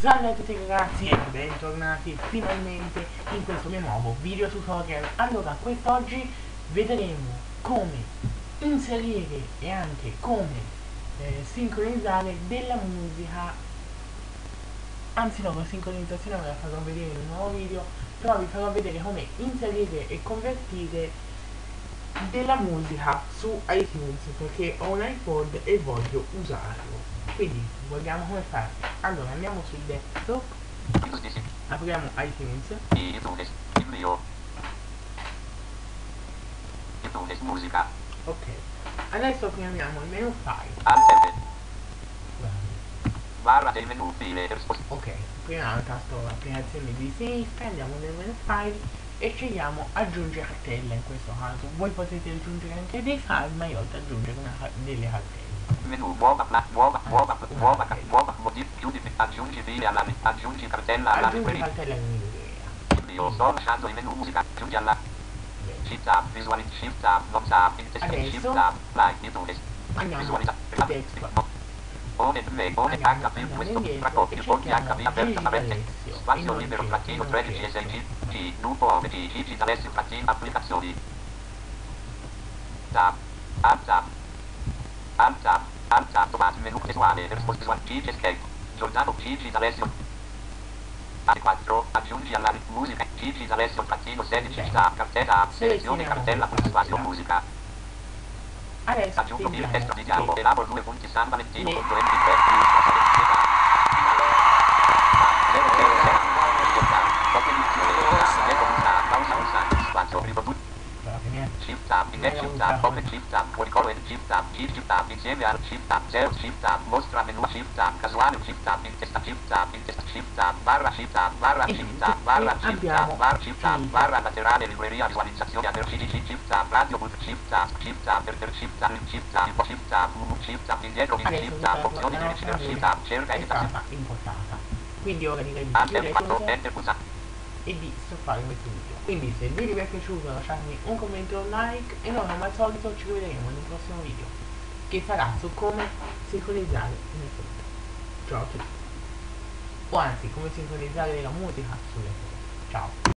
Salve a tutti ragazzi. E bentornati finalmente in questo mio nuovo video tutorial Allora, quest'oggi vedremo come inserire e anche come eh, sincronizzare della musica. Anzi no, la sincronizzazione ve la farò vedere in un nuovo video Però vi farò vedere come inserire e convertire della musica su iTunes Perché ho un iPod e voglio usarlo. Quindi vogliamo come fare allora andiamo sul desktop apriamo iTunes. iTunes invio iTunes musica ok. Adesso apriamo il menu file. Barra del menu file ok prima il tasto applicazioni di sinistra andiamo nel menu file e scegliamo aggiungere cartella in questo caso. Voi potete aggiungere anche dei file ma io ho aggiungere una, delle cartelle. Menu nuova, pla, nuova, nuova, nuova, nuova, modifica, chiudi, aggiungi file alla, aggiungi cartella alla aggiungi cartella in. Io sto lasciando il menu musica, aggiungi alla Shift tab, visuali, Shift tab, non tab, Shift tab, like, iTunes, visualizza, Pone, me, pone, HP, questo, raccoppio, ponti HP, aperta, aperte, spazio libero, trattino, 13, SG, G, gruppo, OMG, Digital S, trattino, applicazioni, tab, Alt tab, Alt tab, tomate, menu visuale, risposta visuale, Gigi escape, Giordano, Gigi d'Alessio, A4, aggiungi alla musica, Gigi d'Alessio, trattino 16, tab, cartella, selezione cartella, spazio musica. Adesso Aggiungo il testo di dialogo, elaboro due punti San Valentino, Sì. contro tab, in Shift tab, open Shift tab, fuoricolo and Shift tab, G Shift tab, insieme al Shift tab, 0 Shift tab, mostra menu Shift tab, casuale Shift tab, in testa Shift tab, in testa Shift tab, barra Shift tab, barra Shift tab, barra Shift tab, barra Shift tab, finito. barra laterale libreria visualizzazione aver CDC Shift tab, radio boot Shift tab, Shift tab, per per Shift tab, Shift tab, info Shift tab, Shift tab, indietro Shift tab, opzioni di Shift tab, cerca e quindi ora direi di chiudere F4, tutto Enter pulsa. E di stoppare questo video. Quindi se il video vi è piaciuto lasciatemi un commento e un like e noi come al solito ci rivedremo in un prossimo video che sarà su come sincronizzare le foto. Ciao a tutti. O anzi come sincronizzare la musica sulle foto. Ciao